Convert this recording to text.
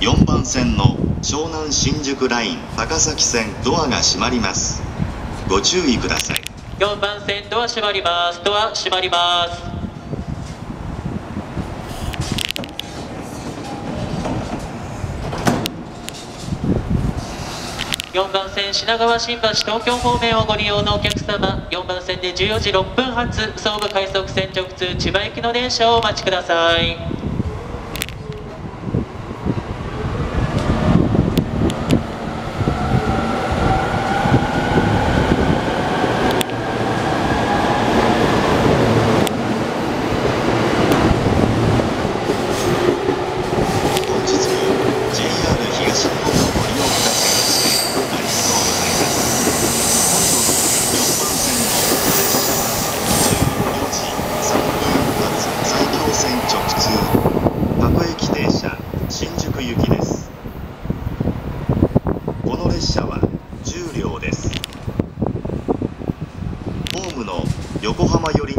4番線の湘南新宿ライン高崎線ドアが閉まります。ご注意ください。4番線ドア閉まります。ドア閉まります。4番線品川新橋東京方面をご利用のお客様4番線で14時6分発総武快速線直通千葉行きの電車をお待ちください本日も JR 東日本をご利用くださいましてありがとうございます本日4番線の列車は14時3分発埼京線直通箱駅停車新宿行きですこの列車は10両です。ホームの横浜寄り